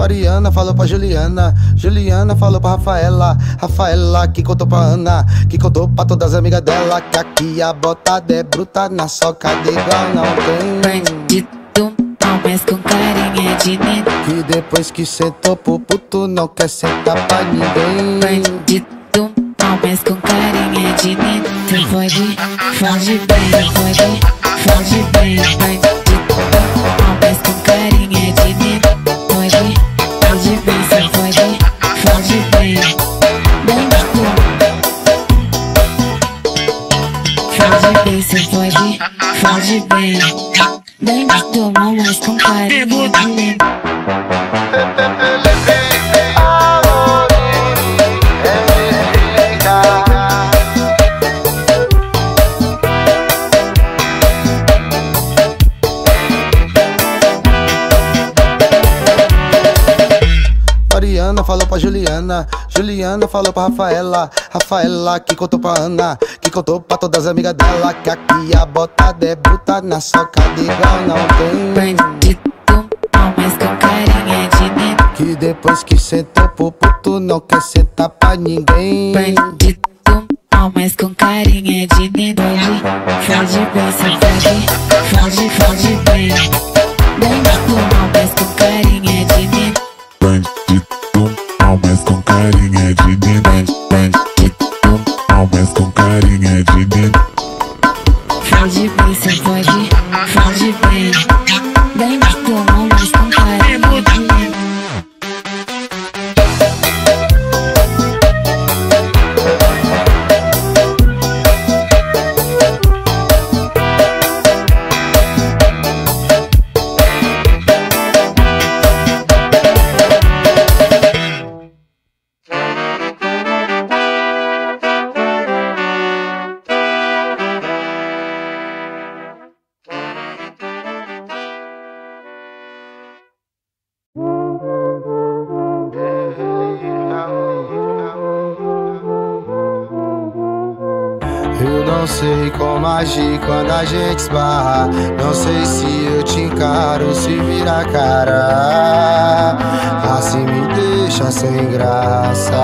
Mariana falou pra Juliana, Juliana falou pra Rafaela, Rafaela que contou pra Ana, que contou pra todas as amigas dela, que aqui a botada é bruta, na soca de igual não tem. Bandido, mas com carinha de nene. Que depois que sentou pro puto, não quer sentar pra ninguém. Bandido, mas com carinha de nene. Tu pode, foge bem, pode, foge bem, bandido, mas com carinha de nene. Foge bem, cê pode, foge bem. Foge bem, cê pode, foge bem, não, mas com Juliana, Juliana falou pra Rafaela, Rafaela que contou pra Ana, que contou pra todas as amigas dela, que aqui a botada é bruta, na soca de igual não tem. Bandido, mas com carinha de nene. Que depois que sentou pro puto, não quer sentar pra ninguém. Bandido, mas com carinha de nene. Foge, foge bem, cê foge, foge, foge bem. Bandido, não, mas com carinha de nene. Bandido, não, mas com carinha de nene. Bandido, não sei como agir quando a gente esbarra. Não sei se eu te encaro, se vira cara. Assim me deixa sem graça.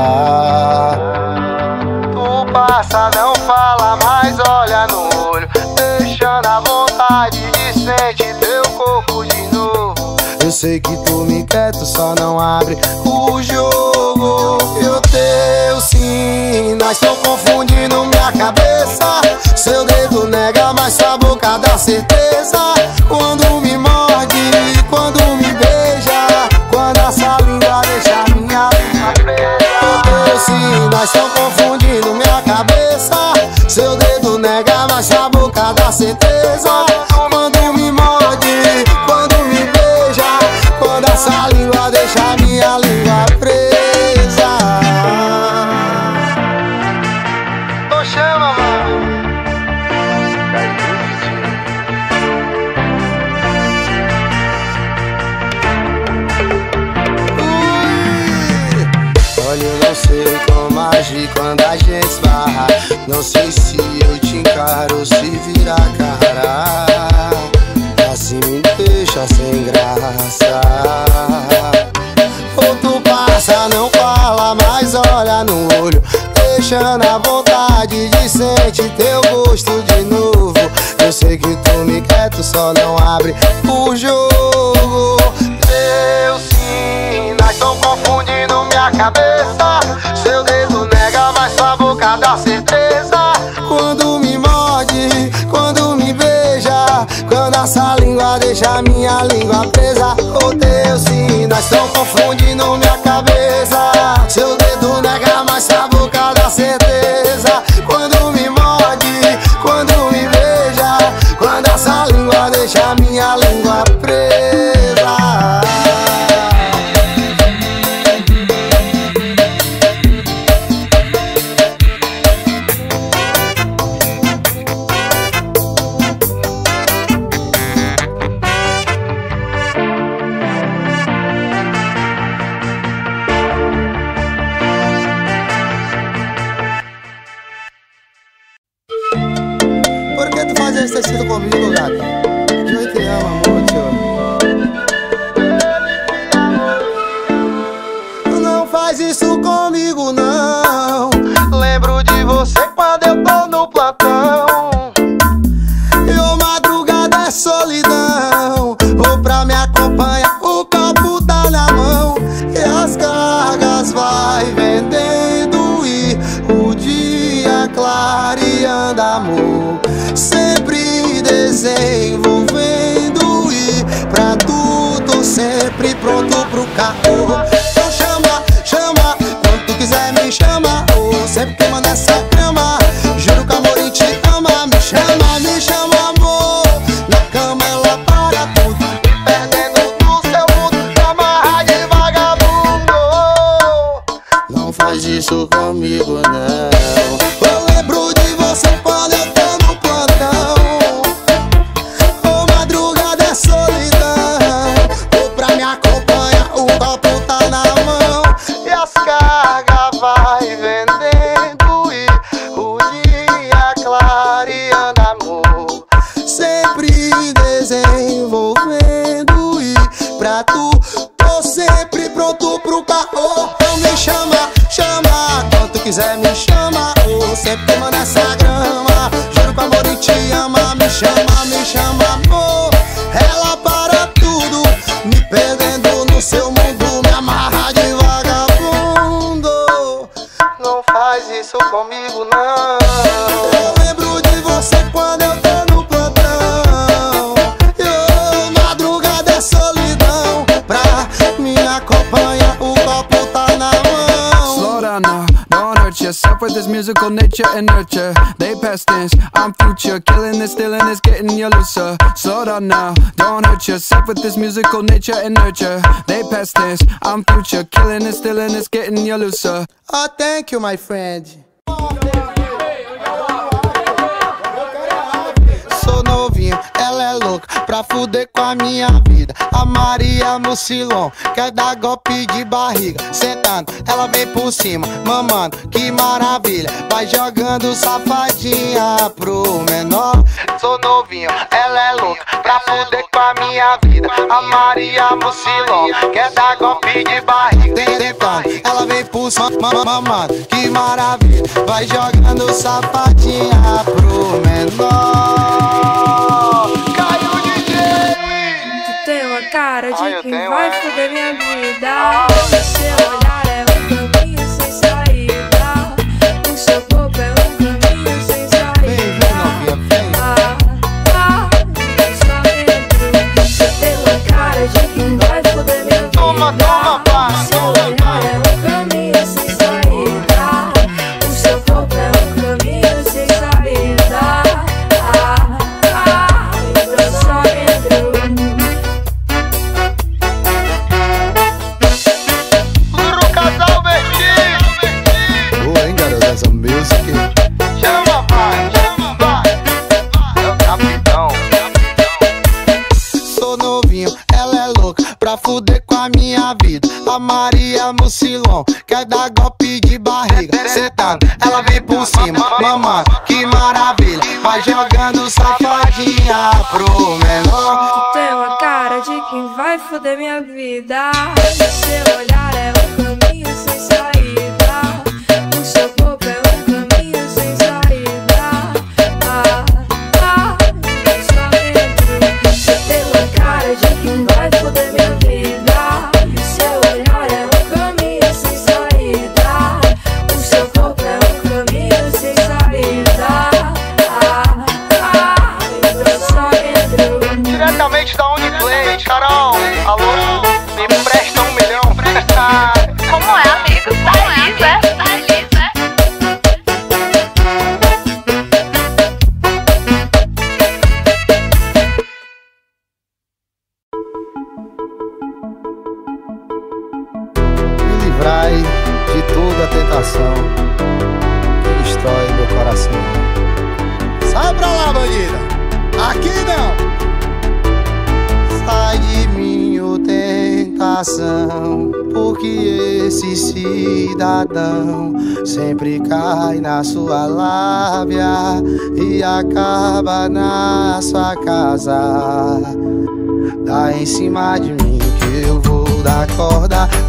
Tu passa, não fala, mas olha no olho. Deixando a vontade de sentir teu corpo de novo. Eu sei que tu me quer, tu só não abre o jogo. E teu sim, nós estão confundindo minha cabeça. Seu dedo nega, mas sua boca dá certeza. Quando me morde, quando me beija, quando essa língua deixa minha língua presa. Sim, nós estão confundindo minha cabeça. Seu dedo nega, mas sua boca dá certeza. Quando essa physical nature and nurture. They past tense, I'm future. Killing this, stealing this, getting you looser. Slow down now, don't hurt yourself with this musical nature and nurture. They past tense, I'm future. Killing this, stealing this, getting you looser. Oh, thank you, my friend. Oh, louca pra fuder com a minha vida. A Maria Mucilon quer dar golpe de barriga. Sentando, ela vem por cima, mamando, que maravilha. Vai jogando safadinha pro menor. Sou novinho, ela é louca pra fuder com a minha vida. A Maria Mucilon quer dar golpe de barriga. Sentando, ela vem por cima, mamando, que maravilha. Vai jogando safadinha pro menor cara de Ai, quem vai é... foder minha vida.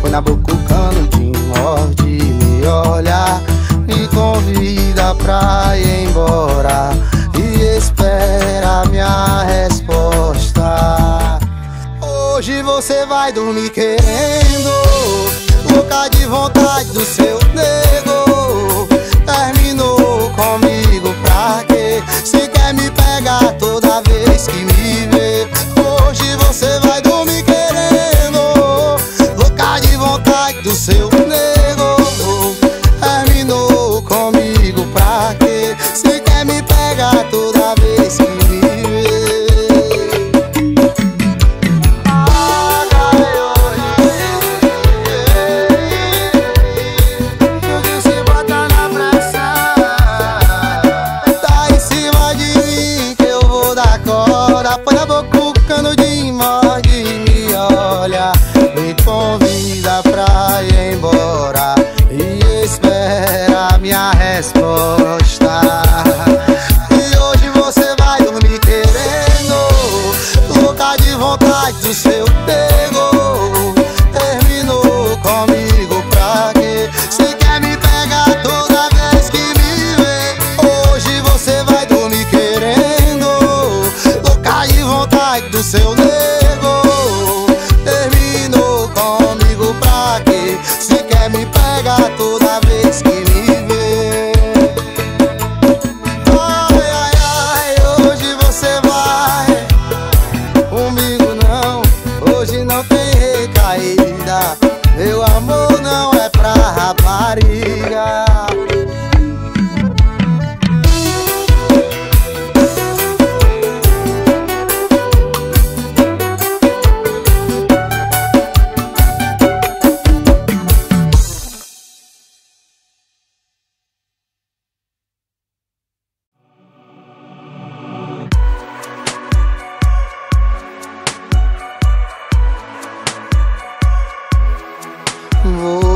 Põe na boca o cano de morde, me olha Me convida pra ir embora E espera minha resposta. Hoje você vai dormir querendo Louca de vontade do seu nego. Terminou comigo pra quê? Você quer me pegar toda vez que me vê? Hoje você vai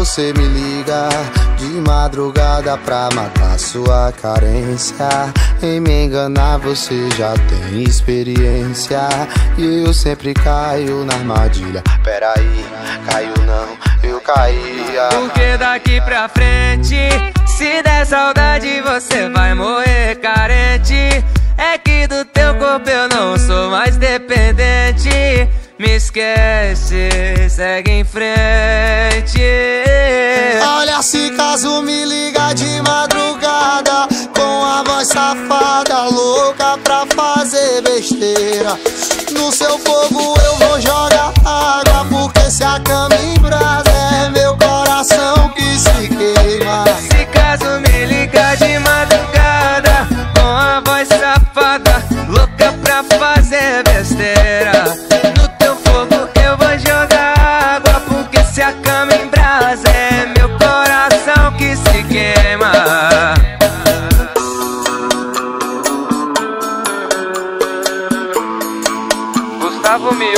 Você me liga de madrugada pra matar sua carência. Em me enganar você já tem experiência. E eu sempre caio na armadilha. Peraí, caiu não, eu caía. Porque daqui pra frente, se der saudade, você vai morrer carente. É que do teu corpo eu não sou mais dependente. Me esquece, segue em frente. Olha, se caso me liga de madrugada Com a voz safada, louca pra fazer besteira No seu fogo eu vou jogar água Porque se a cama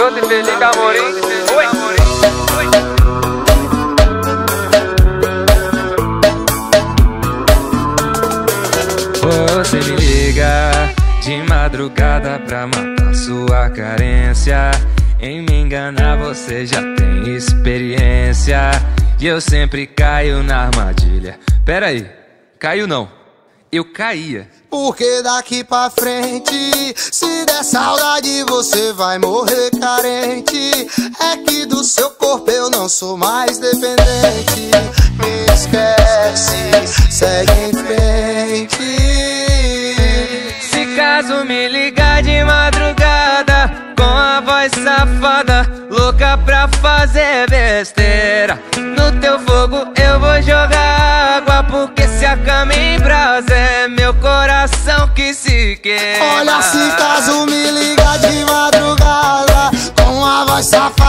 Mioto e Felipe Amorim. Oi. Você me liga de madrugada pra matar sua carência. Em me enganar você já tem experiência. E eu sempre caio na armadilha. Pera aí, caiu não. Eu caía. Porque daqui pra frente, se der saudade, você vai morrer carente. É que do seu corpo eu não sou mais dependente. Me esquece, segue em frente. Se caso me ligar de madrugada Com a voz safada Louca pra fazer besteira No teu fogo eu vou jogar que se queima. Olha, se caso me liga de madrugada Com a voz safada,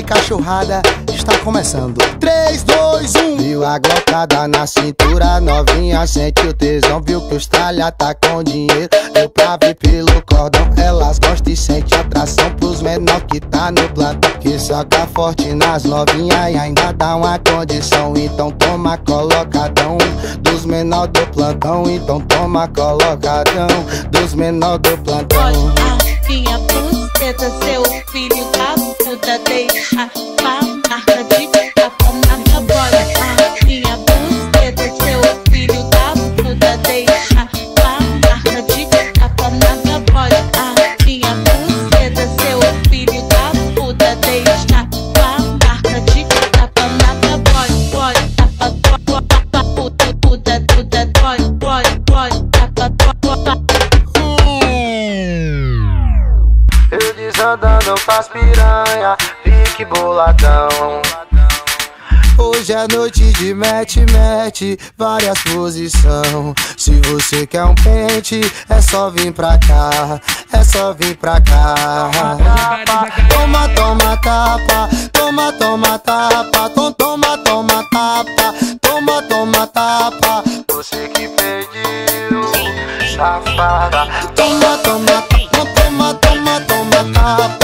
Medley cachorrada está começando. 3, 2, 1. Viu a glocada na cintura, novinha sente o tesão. Viu que o Austrália tá com dinheiro. Deu pra ver pelo cordão. Elas gostam e sente atração pros menor que tá no plantão. Que soca forte nas novinhas e ainda dá uma condição. Então toma colocadão dos menor do plantão. Então toma colocadão dos menor do plantão. Olha a minha buceta, seu filho da puta deixa a marca de tapa na minha bola. A minha buceta, seu filho da puta deixa a marca de tapa na minha bola. A minha buceta, seu filho da puta deixa a marca de tapa na minha bola. Bola, tapa, tapa, tapa, puta, puta, puta, bola, bola, bola, tapa, tapa. Eu desandando com as piranha fique boladão. Hoje é noite de mete, mete, várias posição. Se você quer um pente, é só vir pra cá, é só vir pra cá. Tapa, toma, toma, tapa, toma, toma, tapa, toma, toma, tapa, toma, toma, tapa. Você que pediu, safada. Toma, toma, toma, toma, toma, toma, tapa.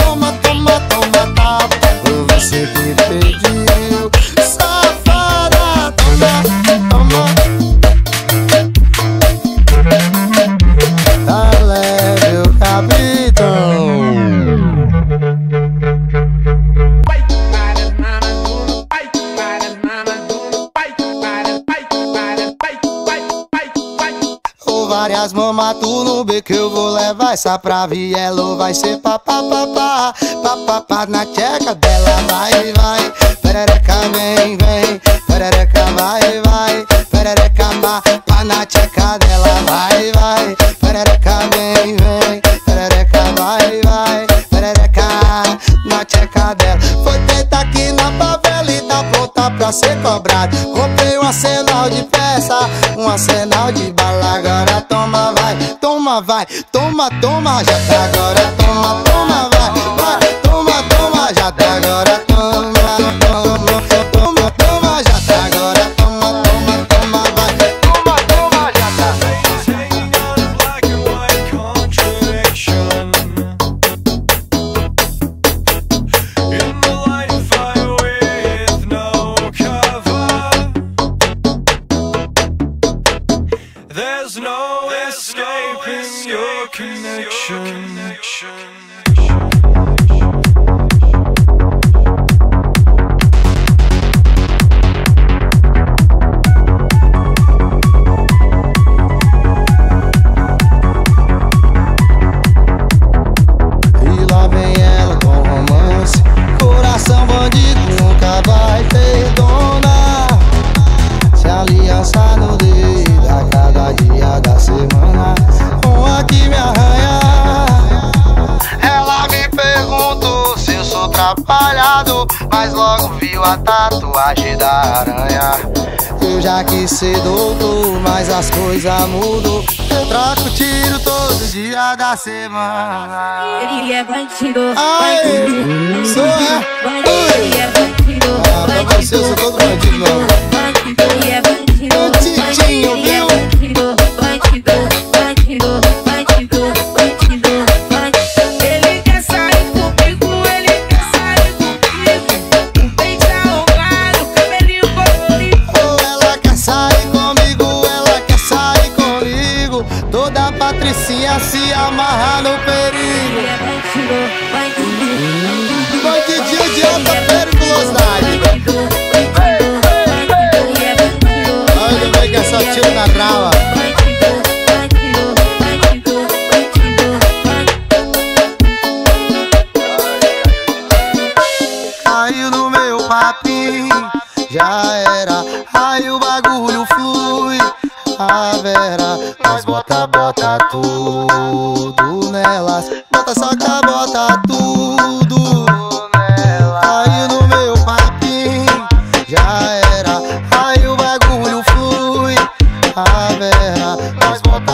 leva essa pra Vielo Vai ser papapá, papapá na tcheca dela Vai, vai, perereca vem, vem. Perereca vai, vai, perereca pá na tcheca dela Vai, vai, perereca vem, vem. Perereca vai, vai, perereca na tcheca dela. Foi feita aqui na favela e tá pronta pra ser cobrada. Comprei um arsenal de peça, um arsenal de bala Agora toma, vai, toma toma, vai, toma, toma, já tá agora toma, toma, vai.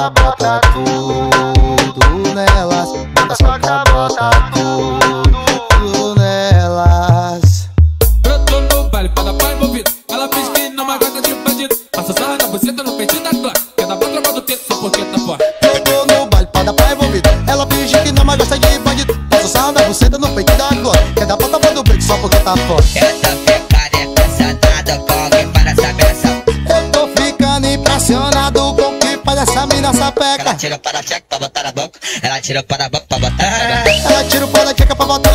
bota tudo. Atira para pra botar. Atira para queca pra botar.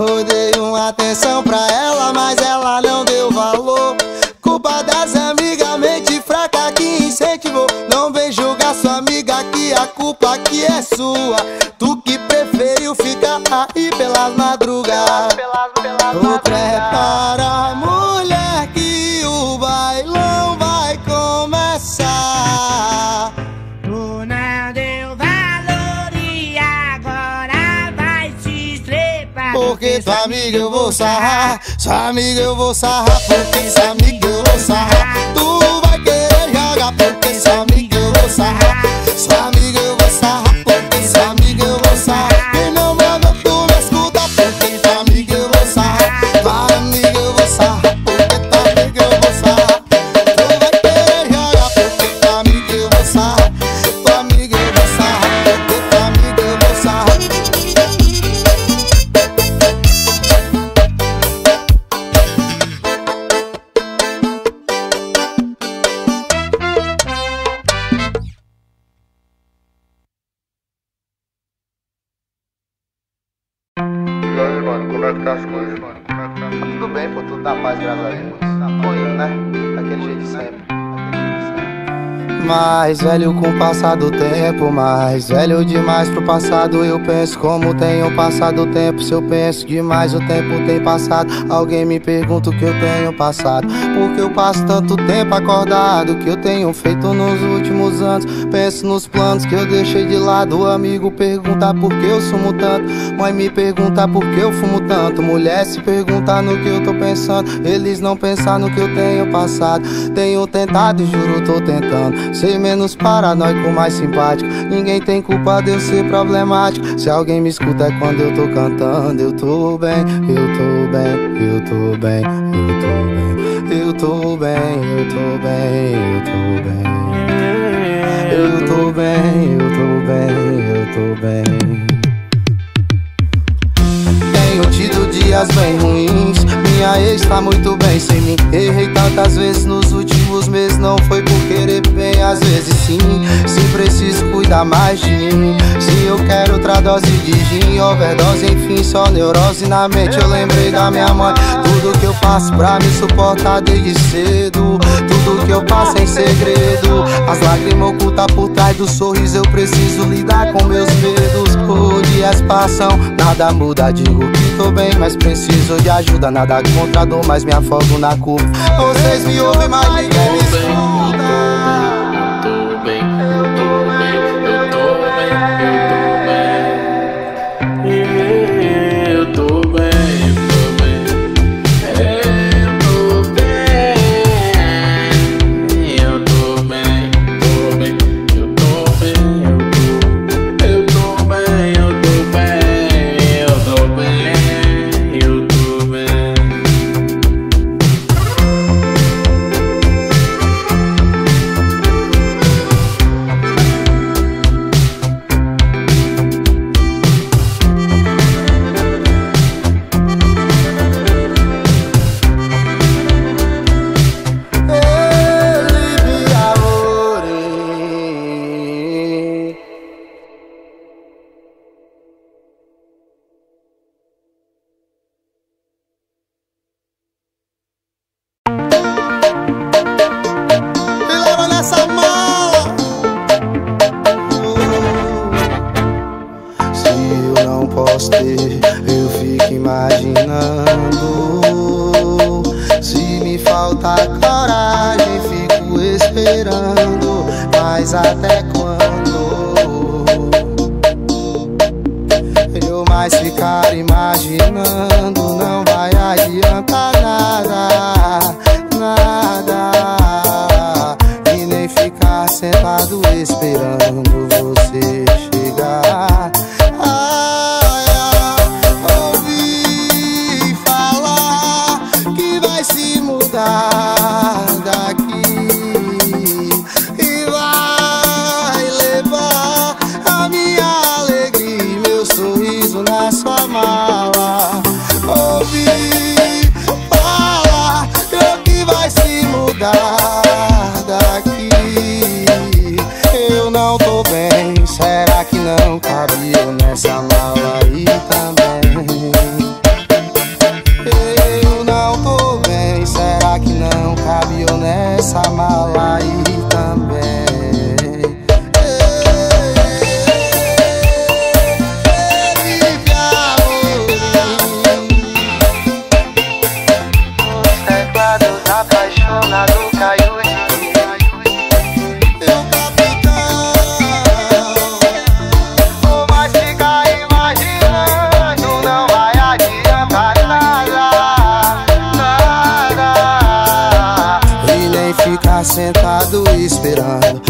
Eu dei uma atenção pra ela, mas ela não deu valor. Culpa das amigas, mente fraca que incentivou. Não vem julgar sua amiga que a culpa aqui é sua. Tu que preferiu ficar aí pelas madrugas. Pelas, pelas, pelas vou sarrar, sua amiga eu vou sarrar, porque sua amiga eu vou sarrar. Tu vai querer jogar, porque sua amiga eu vou sarrar, sua Mais velho com o passar do tempo, mais velho demais pro passado. Eu penso como tenho passado o tempo. Se eu penso demais, o tempo tem passado. Alguém me pergunta o que eu tenho passado. Porque eu passo tanto tempo acordado. Que eu tenho feito nos últimos anos. Penso nos planos que eu deixei de lado. O amigo pergunta por que eu sumo tanto. Mãe me pergunta por que eu fumo tanto. Mulher se pergunta no que eu tô pensando. Eles não pensam no que eu tenho passado. Tenho tentado e juro, tô tentando. Ser menos paranoico, mais simpático. Ninguém tem culpa de eu ser problemático. Se alguém me escuta é quando eu tô cantando. Eu tô bem, eu tô bem, eu tô bem, eu tô bem. Eu tô bem, eu tô bem, eu tô bem. Eu tô bem, eu tô bem, eu tô bem. Tenho tido dias bem ruins. Minha ex tá muito bem sem mim. Errei tantas vezes nos últimos meses. Não foi por querer bem, às vezes sim. Se preciso cuidar mais de mim. Se eu quero outra dose de gin, overdose, enfim, só neurose na mente. Eu lembrei da minha mãe. Tudo que eu faço pra me suportar desde cedo. Tudo que eu passo em segredo. As lágrimas ocultas por trás do sorriso. Eu preciso lidar com meus medos. Os dias passam, nada muda. Digo que tô bem, mas preciso de ajuda. Nada contra a dor, mas me afogo na culpa. Vocês me ouvem, mas ninguém me escuta. sentado esperando.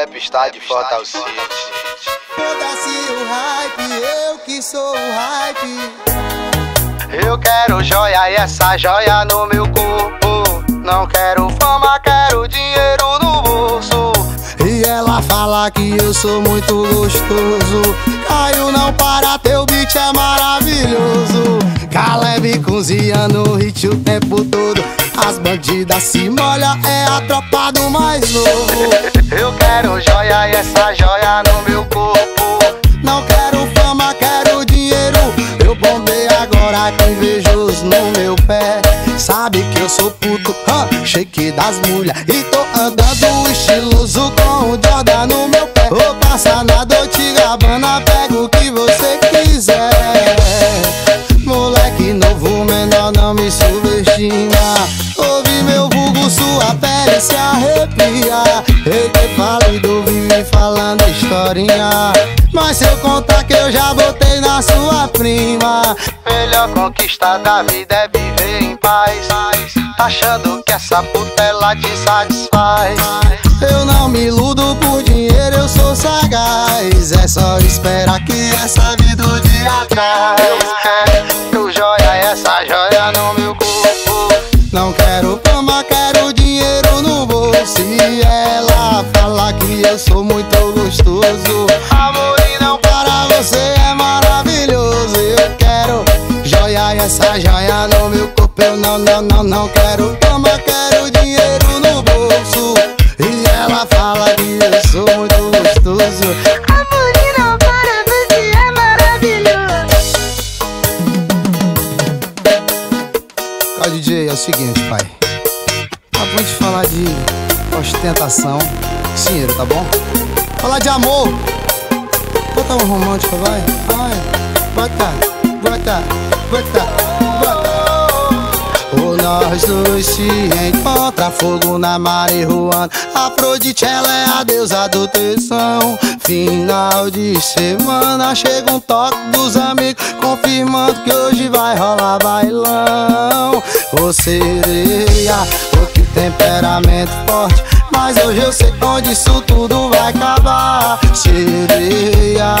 Trap está de City. Foda-se o hype, eu que sou o hype. Eu quero joia e essa joia no meu corpo. Não quero fama, quero dinheiro no bolso. E ela fala que eu sou muito gostoso. Caio não para, teu beat é maravilhoso. Caleb cozinhando o hit o tempo todo. As bandidas se molham, é a tropa do mais novo. Eu quero joia e essa joia no meu corpo. Não quero fama, quero dinheiro. Eu bombei agora com invejoso no meu pé. Sabe que eu sou puto, shake das mulhas. E tô andando estiloso com o Jordan no meu pé. Vou passar se arrepia. Ei, que falido, vive falando historinha. Mas se eu contar que eu já botei na sua prima. Melhor conquista da vida é viver em paz. Tá achando que essa puta ela te satisfaz? Eu não me iludo por dinheiro, eu sou sagaz. É só esperar que essa vida o dia atrás. Eu joia e essa joia no meu corpo. Não quero dinheiro no bolso. E ela fala que eu sou muito gostoso. Amor e não para você é maravilhoso. Eu quero joia e essa joia no meu corpo. Eu não, não, não, não quero fama, quero dinheiro no bolso. E ela fala que eu sou muito gostoso. Amor para, você é maravilhoso. DJ, é o seguinte, pai. Bom de falar de ostentação, dinheiro, tá bom? Falar de amor. Bota um romântico, vai. Vai. Bota, bota, bota, bota. Ou nós dois se encontra fogo na marihuana. Afrodite, ela é a deusa do tesão. Final de semana, chega um toque dos amigos, confirmando que hoje vai rolar bailão. Ô sereia, temperamento forte. Mas hoje eu sei onde isso tudo vai acabar. Sereia,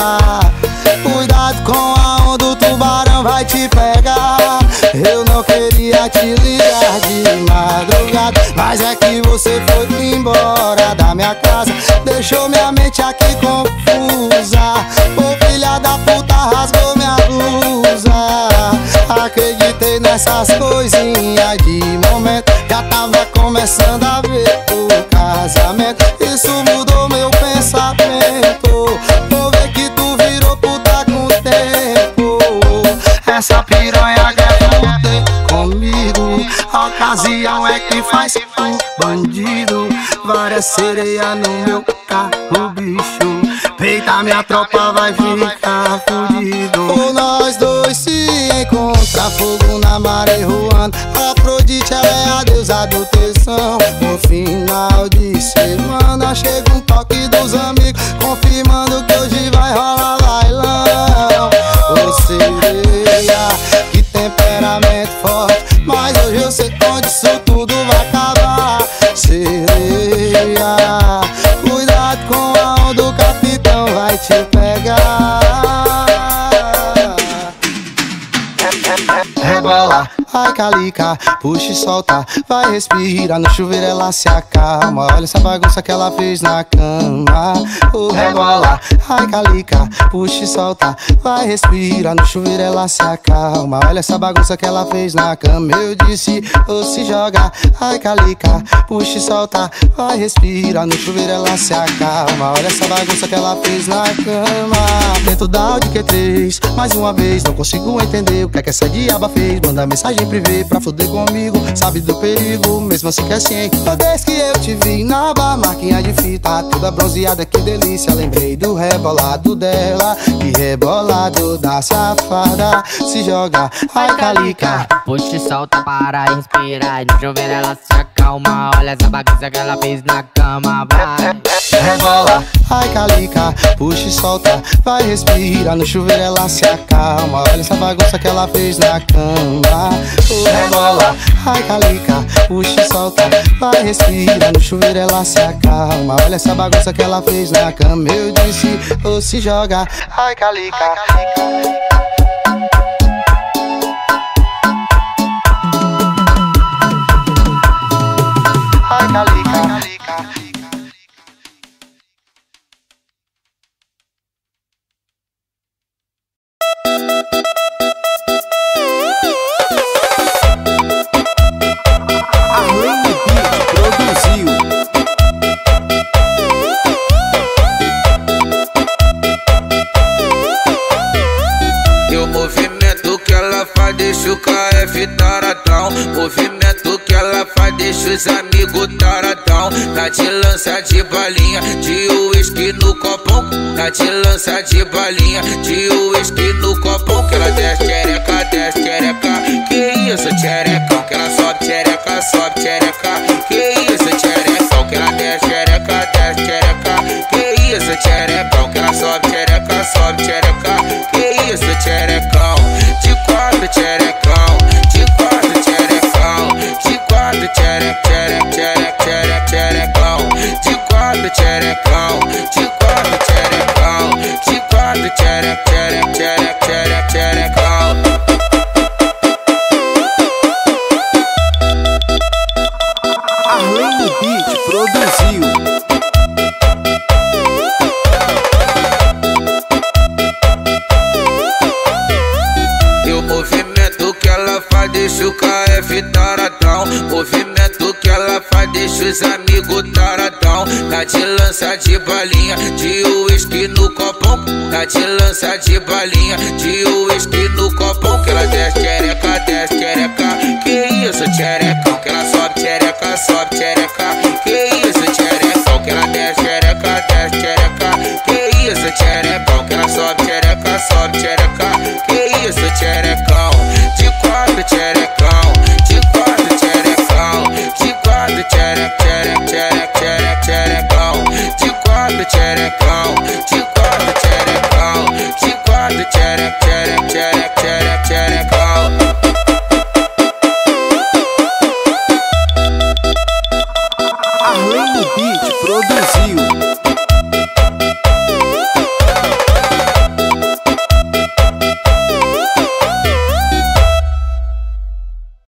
cuidado com a onda, o tubarão vai te pegar. Eu não queria te ligar de madrugada, mas é que você foi embora da minha casa. Deixou minha mente aqui confusa. Ô filha da puta, rasgou minha blusa. Acreditei nessas coisinhas de momento. Tava começando a ver o casamento. Isso mudou meu pensamento. Vou ver que tu virou puta com o tempo. Essa piranha quer fuder comigo. A ocasião é que faz o bandido. Várias sereias no meu carro, bicho. Peita, minha tropa vai ficar fudido. Ou nós dois se encontrar, fogo na marihuana. Afrodite, ela é a deusa do tesão. No final de semana, chega um toque dos amigos, confirmando que hoje vai rolar Ai, calica, puxa e solta. Vai, respira, no chuveiro ela se acalma. Olha essa bagunça que ela fez na cama. Oh, rebola, ai, calica, puxa e solta. Vai, respira, no chuveiro ela se acalma. Olha essa bagunça que ela fez na cama. Eu disse, ou se joga, ai, calica, puxa e solta. Vai, respira, no chuveiro ela se acalma. Olha essa bagunça que ela fez na cama. Dentro da Audi Q3, mais uma vez, não consigo entender o que é que essa diaba fez. Manda mensagem privê pra foder comigo, sabe do perigo, mesmo assim que é assim. Toda vez que eu te vi na aba, marquinha de fita, toda bronzeada, que delícia. Lembrei do rebolado dela, e rebolado da safada. Se joga, ai, calica. Puxa e solta para respirar. No chuveiro ela se acalma. Olha essa bagunça que ela fez na cama. Vai. Rebola, ai calica, puxa e solta, vai respira, no chuveiro ela se acalma, olha essa bagunça que ela fez na cama. Rebola, ai calica, puxa e solta, vai respira, no chuveiro ela se acalma, olha essa bagunça que ela fez na cama. Eu disse, ou se joga, ai calica. Ai, calica. Ai, calica, de balinha, de uísque no copão Tá de lança de balinha, de uísque no copão Que ela desce tchereca, desce tchereca Que isso tcherecão, que ela sobe tchereca, sobe tchereca Que isso tcherecão, que ela desce tchereca, desce tchereca Que isso tcherecão, lança de balinha, de uísque no copão Tá de lança de balinha, de uísque no copão Que ela desce tchereca, desce tchereca Que isso tcherecão, que ela sobe tchereca, sobe tchereca Que isso tcherecão, que ela desce tchereca, desce tchereca Que isso tcherecão,